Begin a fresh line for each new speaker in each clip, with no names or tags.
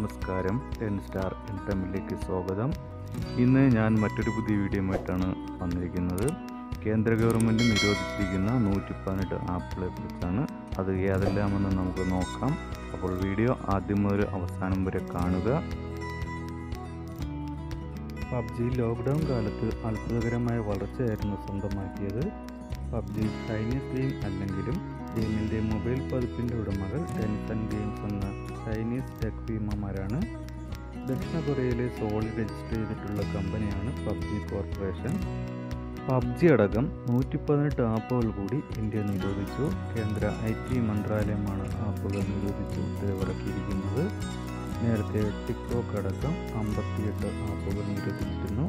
നമസ്കാരം. Ten star എൻടമിലേക്ക് സ്വാഗതം. ഇന്ന് ഞാൻ മറ്റൊരു പുതിയ വീഡിയോയുമായിട്ടാണ് വന്നിരിക്കുന്നത്. കേന്ദ്ര ഗവൺമെന്റ് നിരോധിച്ചിരിക്കുന്ന നൂറ്റി പതിനെട്ട് ആപ്പുകളെ കുറിച്ചാണ്. അത് ഏതെല്ലാമെന്ന് നമുക്ക് നോക്കാം. അപ്പോൾ വീഡിയോ ആദ്യം മുതൽ അവസാനം വരെ കാണുക. പബ്ജി ലോക്ക്ഡൗൺ കാലത്ത് അത്ഭുതകരമായ വളർച്ചയായിരുന്നു സ്വന്തമാക്കിയത്. പബ്ജി ചൈനീസ് ഗെയിം അല്ലെങ്കിലും ഗെയിമിന്റെ മൊബൈൽ പതിപ്പിന്റെ ഉടമകൾ ടെൻസൺ ഗെയിംസ് എന്ന ചൈനീസ് ടെക് ഭീമന്മാരാണ്. ദക്ഷിണ കൊറിയയിലെ സോളിൽ രജിസ്റ്റർ ചെയ്തിട്ടുള്ള കമ്പനിയാണ് പബ്ജി കോർപ്പറേഷൻ. പബ്ജി അടക്കം നൂറ്റി പതിനെട്ട് ആപ്പുകൾ കൂടി ഇന്ത്യ നിരോധിച്ചു. കേന്ദ്ര ഐ ടി മന്ത്രാലയമാണ് ആപ്പുകൾ നിരോധിച്ച് ഉത്തരവിറക്കിയിരിക്കുന്നത്. നേരത്തെ ടിക്ടോക്ക് അടക്കം അമ്പത്തിയെട്ട് ആപ്പുകൾ നിരോധിച്ചിരുന്നു.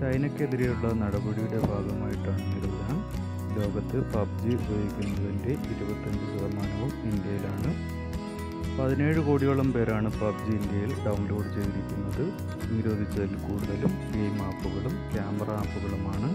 ചൈനയ്ക്കെതിരെയുള്ള നടപടിയുടെ ഭാഗമായിട്ടാണ് നിരോധനം. ലോകത്ത് പബ്ജി ഉപയോഗിക്കുന്നതിന്റെ ഇരുപത്തഞ്ച് ശതമാനവും ഇന്ത്യയിലാണ്. പതിനേഴ് കോടിയോളം പേരാണ് പബ്ജി ഇന്ത്യയിൽ ഡൗൺലോഡ് ചെയ്തിരിക്കുന്നത്. നിരോധിച്ചതിൽ കൂടുതലും ഗെയിം ആപ്പുകളും ക്യാമറ ആപ്പുകളുമാണ്.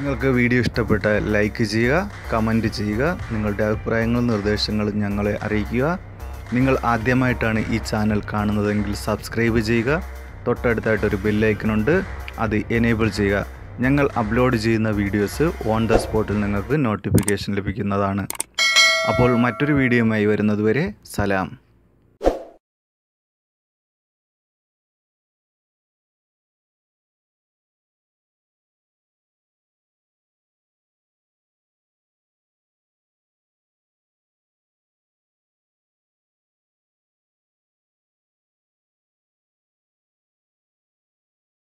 നിങ്ങൾക്ക് വീഡിയോ ഇഷ്ടപ്പെട്ടാൽ ലൈക്ക് ചെയ്യുക കമന്റ് ചെയ്യുക നിങ്ങളുടെ അഭിപ്രായങ്ങളും നിർദ്ദേശങ്ങളും ഞങ്ങളെ അറിയിക്കുക. നിങ്ങൾ ആദ്യമായിട്ടാണ് ഈ ചാനൽ കാണുന്നതെങ്കിൽ സബ്സ്ക്രൈബ് ചെയ്യുക തൊട്ടടുത്തായിട്ടൊരു ബെല്ലൈക്കനുണ്ട് അത് എനേബിൾ ചെയ്യുക. ഞങ്ങൾ അപ്ലോഡ് ചെയ്യുന്ന വീഡിയോസ് ഓൺ ദ സ്പോട്ടിൽ നിങ്ങൾക്ക് നോട്ടിഫിക്കേഷൻ ലഭിക്കുന്നതാണ്. അപ്പോൾ മറ്റൊരു വീഡിയോയുമായി വരുന്നതുവരെ സലാം.